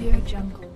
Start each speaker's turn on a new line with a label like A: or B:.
A: Audio Jungle.